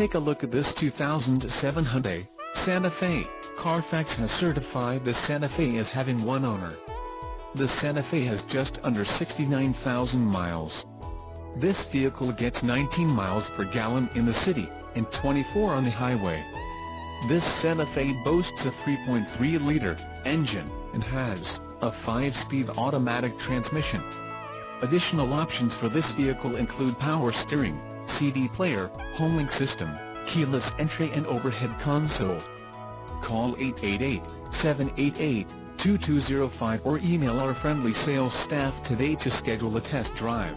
Take a look at this 2007 Hyundai Santa Fe. Carfax has certified the Santa Fe as having one owner. The Santa Fe has just under 69,000 miles. This vehicle gets 19 miles per gallon in the city, and 24 on the highway. This Santa Fe boasts a 3.3-liter engine, and has a 5-speed automatic transmission. Additional options for this vehicle include power steering, CD player, homelink system, keyless entry and overhead console. Call 888-788-2205 or email our friendly sales staff today to schedule a test drive.